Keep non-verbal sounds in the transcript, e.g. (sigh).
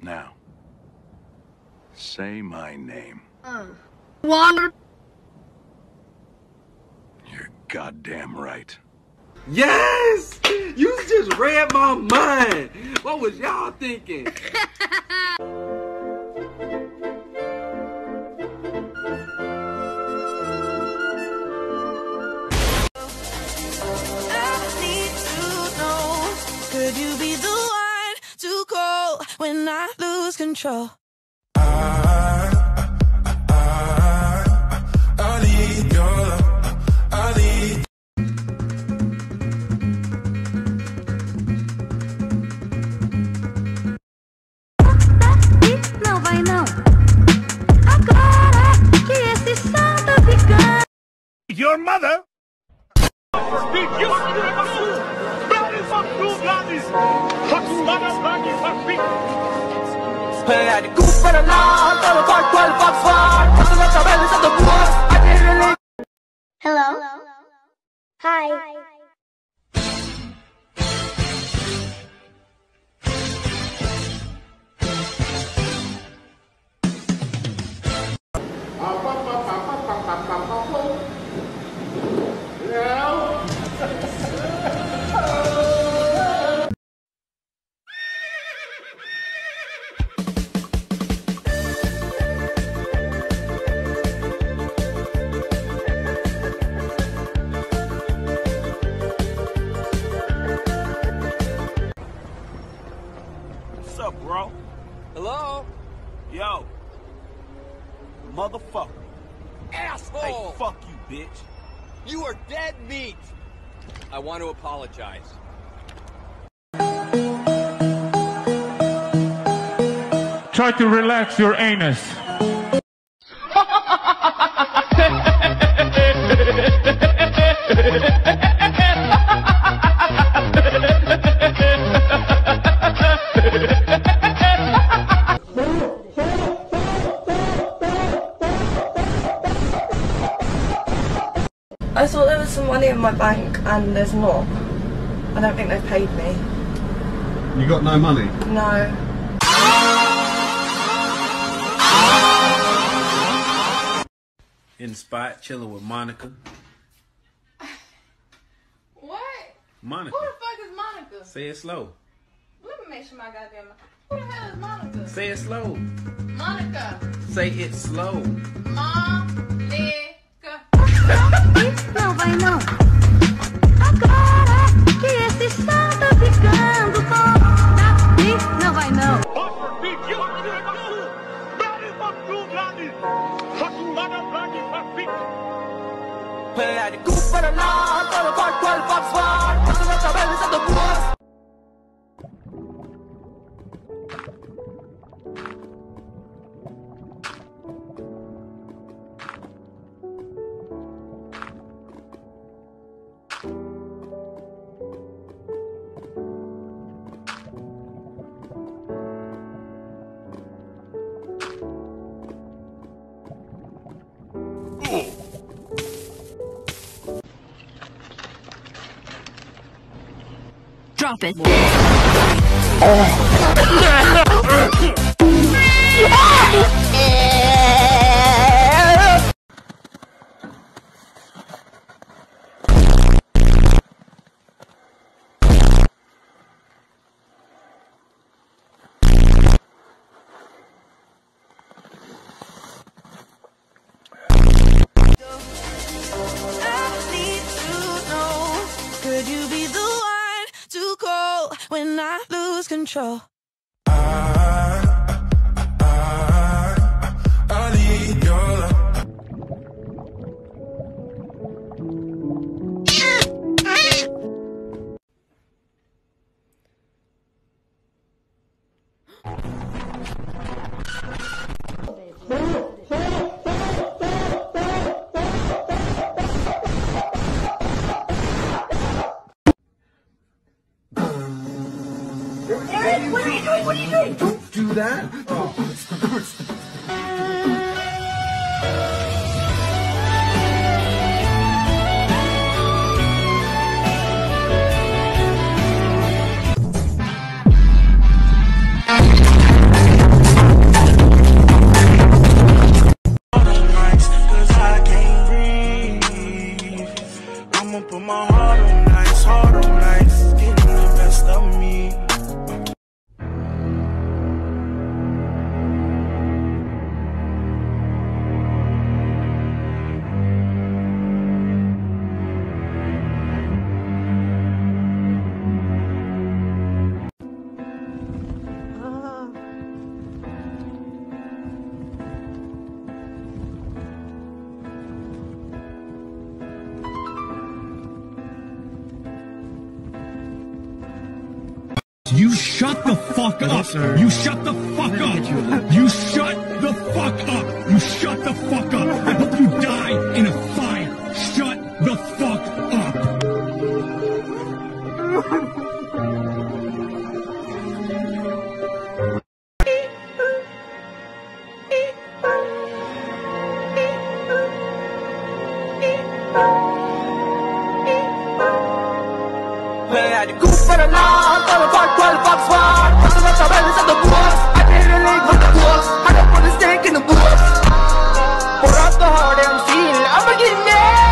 Now, say my name. Water. You're goddamn right. Yes! You just read my mind. What was y'all thinking? Could you be the one to call when I lose control? Hello. Hi. What's Motherfucker. Asshole! Hey, fuck you, bitch. You are dead meat. I want to apologize. Try to relax your anus. I thought there was some money in my bank and there's not. I don't think they've paid me. You got no money? No. in the spot, chilling with Monica. What? Monica. Who the fuck is Monica? Say it slow. Let me make sure my goddamn. Who the hell is Monica? Say it slow. Monica. Say it slow. Monica. fucking mother bloody fuck bitch. Put it out the coop for the law, for the park, for the pop spot. It. Drop it. I oh. (laughs) control? Are you doing? What are you doing? Don't do that? Oh. You shut the fuck up. You shut the fuck up. You shut the fuck up. You shut the fuck up. I hope you die in a fire. Shut the fuck up. I'ma get.